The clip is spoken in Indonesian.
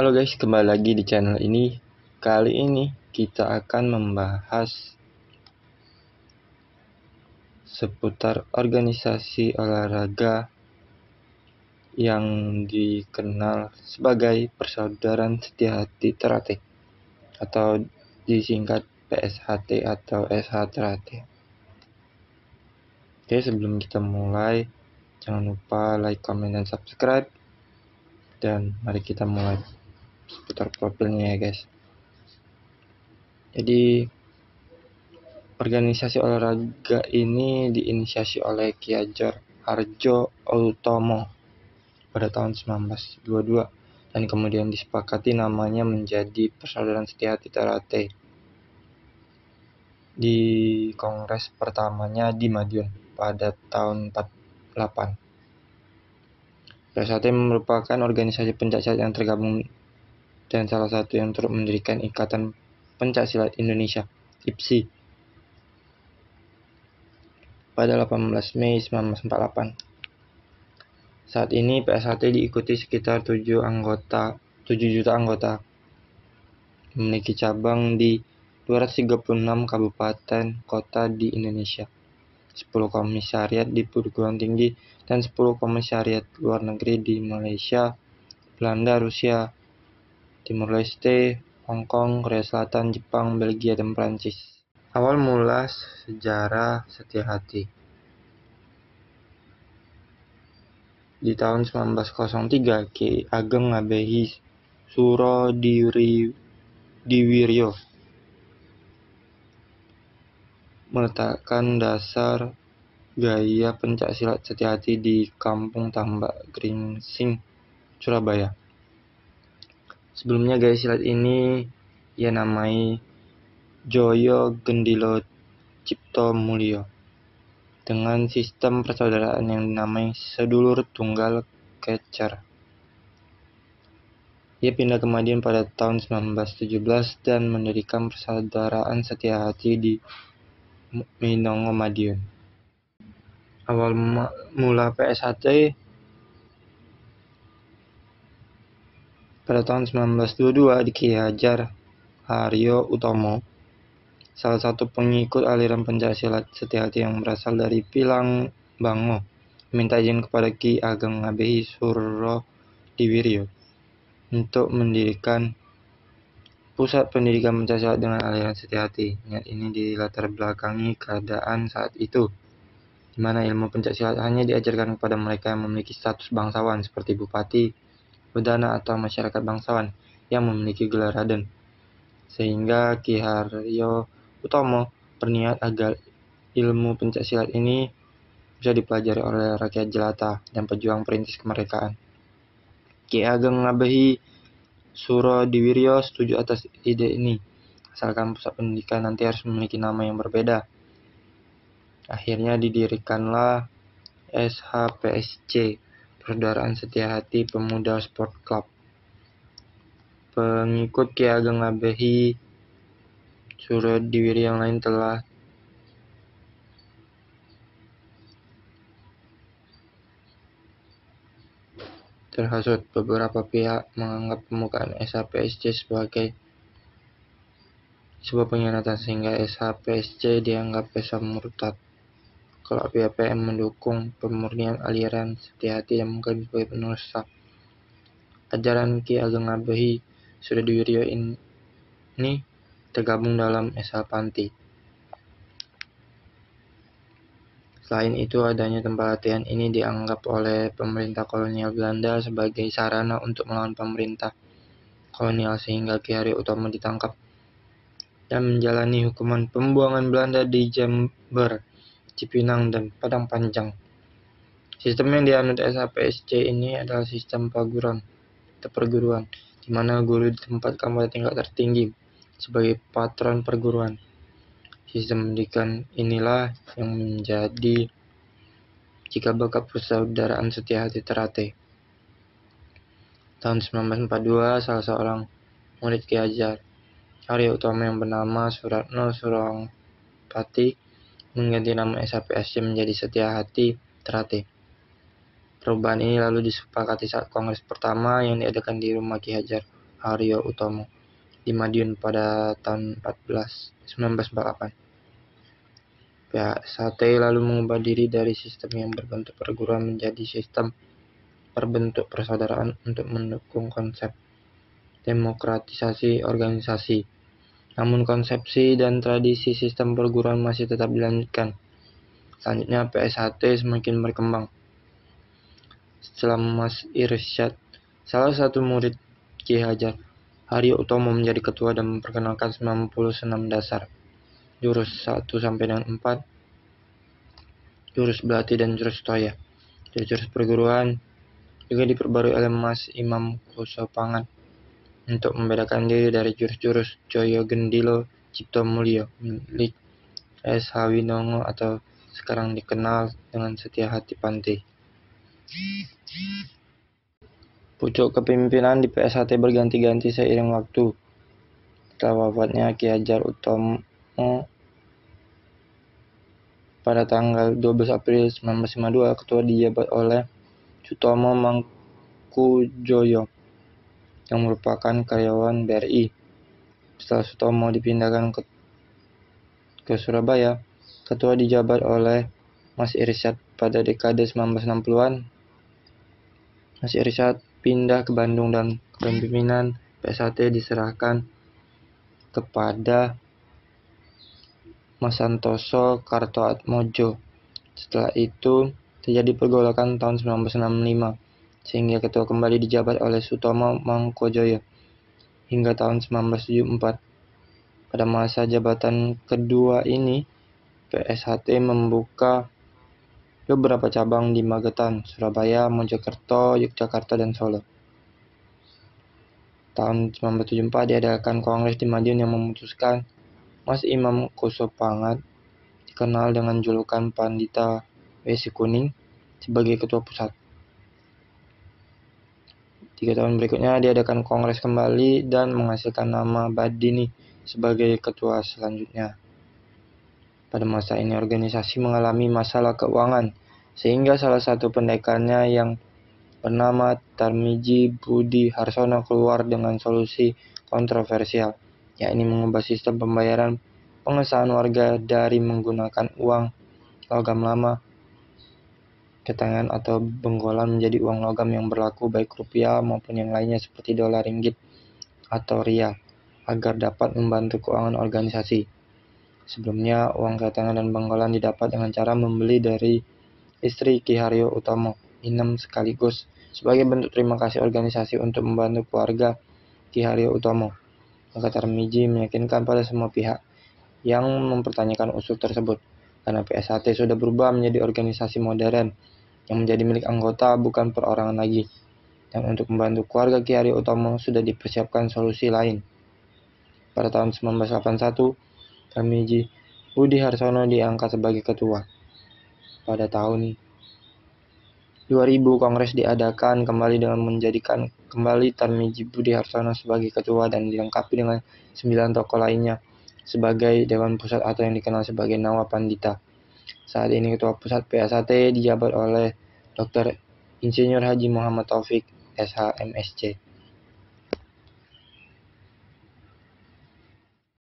Halo guys, kembali lagi di channel ini. Kali ini kita akan membahas seputar organisasi olahraga yang dikenal sebagai Persaudaraan Setia Hati Terate atau disingkat PSHT atau SH Terate. Oke, sebelum kita mulai, jangan lupa like, comment, dan subscribe. Dan mari kita mulai seputar profilnya ya guys. Jadi organisasi olahraga ini diinisiasi oleh Ki Hajar Harjo Utomo pada tahun 1922 dan kemudian disepakati namanya menjadi Persaudaraan Setia Hati Terate di kongres pertamanya di Madiun pada tahun 48. PSAT merupakan organisasi pencaksilat yang tergabung dan salah satu yang turut mendirikan Ikatan Pencaksilat Indonesia (IPSI) pada 18 Mei 1948. Saat ini PSAT diikuti sekitar 7 anggota 7 juta anggota memiliki cabang di 236 kabupaten kota di Indonesia. 10 komisariat di perguruan tinggi, dan 10 komisariat luar negeri di Malaysia, Belanda, Rusia, Timur Leste, Hong Kong, Korea Selatan, Jepang, Belgia, dan Prancis. Awal mula sejarah Setia Hati Di tahun 1903, Ki Ageng Ngabehi Suro Diwiryo meletakkan dasar gaya pencak silat seti-hati di Kampung Tambak Gringsing, Surabaya. Sebelumnya gaya silat ini ia namai Joyo Gendilo Cipto Mulyo dengan sistem persaudaraan yang dinamai Sedulur Tunggal Kecer. Ia pindah ke Madiun pada tahun 1917 dan mendirikan persaudaraan setia hati di Minongo Madiun. Awal mula PSHT pada tahun 1922 di Ki Hajar Haryo Utomo, salah satu pengikut aliran pencaksilat setiati yang berasal dari Pilang Bango, minta izin kepada Ki Ageng Ngabehi Suro Diwiryo untuk mendirikan Pusat Pendidikan Pencaksilat dengan aliran Setiati. Niat ini dilatar belakangi keadaan saat itu, di mana ilmu pencaksilat hanya diajarkan kepada mereka yang memiliki status bangsawan seperti bupati, bedana atau masyarakat bangsawan yang memiliki gelar raden. Sehingga Ki Haryo Utomo berniat agar ilmu pencaksilat ini bisa dipelajari oleh rakyat jelata dan pejuang perintis kemerdekaan. Ki Ageng Ngabehi Suro Diwiryo setuju atas ide ini, asalkan pusat pendidikan nanti harus memiliki nama yang berbeda. Akhirnya didirikanlah SHPSC, Persaudaraan Setia Hati Pemuda Sport Club. Pengikut Ki Ageng Abehi Suro Diwiryo yang lain telah terhasut. Beberapa pihak menganggap pembukaan SHPSC sebagai sebuah pengkhianatan sehingga SHPSC dianggap pesa murtad. Kalau pihak PM mendukung pemurnian aliran setia hati yang mengklaim sebagai penulis ajaran Ki Ageng Abehi sudah Diwiryo ini tergabung dalam SH Panti. Selain itu, adanya tempat latihan ini dianggap oleh pemerintah kolonial Belanda sebagai sarana untuk melawan pemerintah kolonial sehingga Ki Haryo Utomo ditangkap dan menjalani hukuman pembuangan Belanda di Jember, Cipinang, dan Padang Panjang. Sistem yang dianut SHPSC ini adalah sistem paguran atau perguruan, di mana guru ditempatkan pada tingkat tertinggi sebagai patron perguruan. Sistem pendidikan inilah yang menjadi jika bakal persaudaraan setia hati terate. Tahun 1942, salah seorang murid Ki Hajar, Arya Utama yang bernama Suratno Surongpati mengganti nama SAPSC menjadi Setia Hati Terate. Perubahan ini lalu disepakati saat kongres pertama yang diadakan di rumah Ki Hajar Haryo Utomo di Madiun pada tahun 14, 1948. PSHT lalu mengubah diri dari sistem yang berbentuk perguruan menjadi sistem berbentuk persaudaraan untuk mendukung konsep demokratisasi organisasi. Namun konsepsi dan tradisi sistem perguruan masih tetap dilanjutkan. Selanjutnya PSHT semakin berkembang. Setelah Mas Irsyad, salah satu murid Ki Hajar, Haryo Utomo menjadi ketua dan memperkenalkan 90 senam dasar jurus 1 sampai dengan 4, jurus belati dan jurus toya. Jurus-jurus perguruan juga diperbarui oleh Mas Imam Kusopangan untuk membedakan diri dari jurus-jurus Joyo Gendilo Cipto Mulyo milik S. Hawinongo atau sekarang dikenal dengan Setia Hati Panti. Pucuk kepemimpinan di PSHT berganti-ganti seiring waktu. Setelah wafatnya Ki Hajar Utomo pada tanggal 12 April 1952, ketua dijabat oleh Sutomo Mangkujoyo yang merupakan karyawan BRI. Setelah Sutomo dipindahkan ke, ke Surabaya, ketua dijabat oleh Mas Irsyad pada dekade 1960-an. Mas Irsyad pindah ke Bandung dan kepemimpinan PSHT diserahkan kepada Mas Santoso Kartoatmojo. Setelah itu terjadi pergolakan tahun 1965 sehingga ketua kembali dijabat oleh Sutomo Mangkojoyo hingga tahun 1974. Pada masa jabatan kedua ini, PSHT membuka beberapa cabang di Magetan, Surabaya, Mojokerto, Yogyakarta, dan Solo. Tahun 1974 diadakan kongres di Madiun yang memutuskan Mas Imam Kusopangat dikenal dengan julukan Pandita Wesi Kuning sebagai ketua pusat. Tiga tahun berikutnya diadakan kongres kembali dan menghasilkan nama Badini sebagai ketua selanjutnya. Pada masa ini organisasi mengalami masalah keuangan sehingga salah satu pendekannya yang bernama Tarmiji Budi Harsono keluar dengan solusi kontroversial yakni mengubah sistem pembayaran pengesahan warga dari menggunakan uang logam lama ketangan atau benggolan menjadi uang logam yang berlaku baik rupiah maupun yang lainnya seperti dolar ringgit atau rial agar dapat membantu keuangan organisasi. Sebelumnya, uang ketangan dan benggolan didapat dengan cara membeli dari istri Ki Haryo Utomo, Inem sekaligus sebagai bentuk terima kasih organisasi untuk membantu keluarga Ki Haryo Utomo. Maka Tarmiji meyakinkan pada semua pihak yang mempertanyakan usul tersebut, karena PSHT sudah berubah menjadi organisasi modern yang menjadi milik anggota bukan perorangan lagi. Dan untuk membantu keluarga Ki Hari Utomo sudah dipersiapkan solusi lain. Pada tahun 1981, Tarmiji Budi Harsono diangkat sebagai ketua. Pada tahun 2000 kongres diadakan kembali dengan menjadikan kembali Tarmiji Budi Harsono sebagai ketua dan dilengkapi dengan sembilan tokoh lainnya sebagai Dewan Pusat atau yang dikenal sebagai Nawa Pandita. Saat ini Ketua Pusat PSAT dijabat oleh Dr. Insinyur Haji Muhammad Taufik, SHMSC.